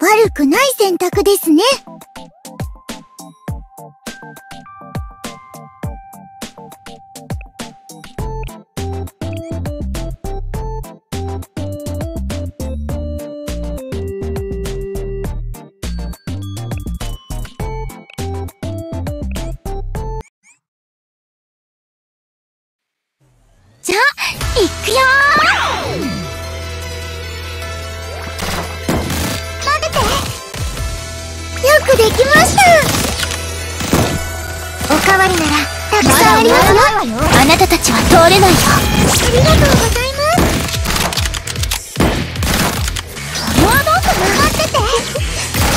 悪くない選択ですね。じゃあ、いくよくできました。おかわりならたくさんありますよ。あなたたちは通れないよ。ありがとうございます。それはどうかな待ってて。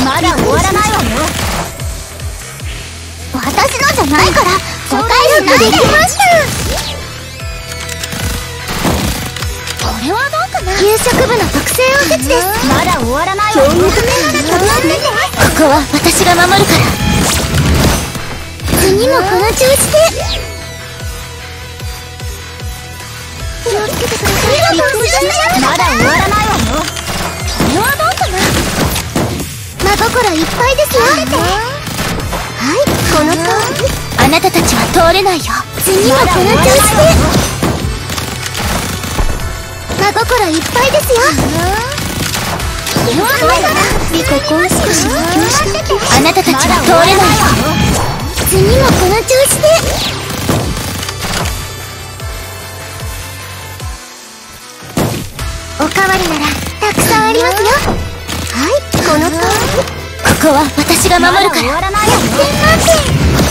まだ終わらないわよ。私のじゃないから誤解しないでできました。これはどうかな。給食部の特製おせちです。まだ終わらないわよ。教育っててここは私が守るから。次もこの調子で。気をつけてください。ありがとうございますまだ終わらないわよ。これはどうかな。真心いっぱいですよ。はいこの通りあなたたちは通れないよ。次もこの調子で。真心いっぱいですよここを少し補強しておきあなたたちは通れない次もこの調子でおかわりならたくさんありますよはいこの通りここは私が守るからまだ終わらないわよ100点満点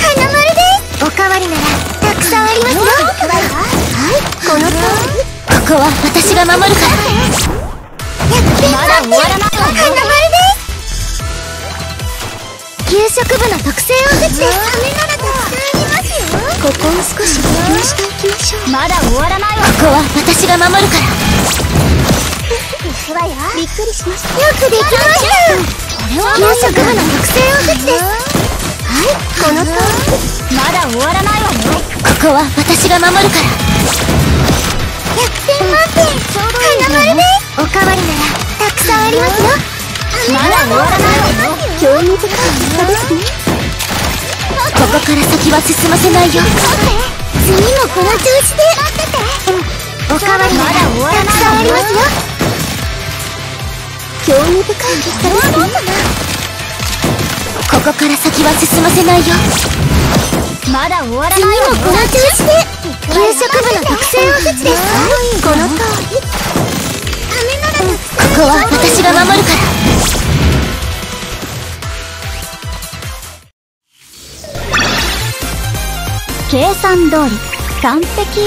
花丸ですおかわりならたくさんありますよはいこの通りここは私が守るから。だ終わらないわよ花丸です給食部の特製おせちです飴ならたくさんありますよここを少し補強しておきましょうまだ終わらないわここは私が守るからわよびっくりしましたよくできましたこれは給食部の特製おせちですはいこの通りまだ終わらないわよここは私が守るから。興味深い差ですねここから先は進ませないよ。次もこの調子で。おかわりならたくさんありますよ興味深い。結果ですねここから先は進ませないよ。まだ終わら次ないわよもこの？調子で給食部の特製おせちですこの通りここは計算通り完璧。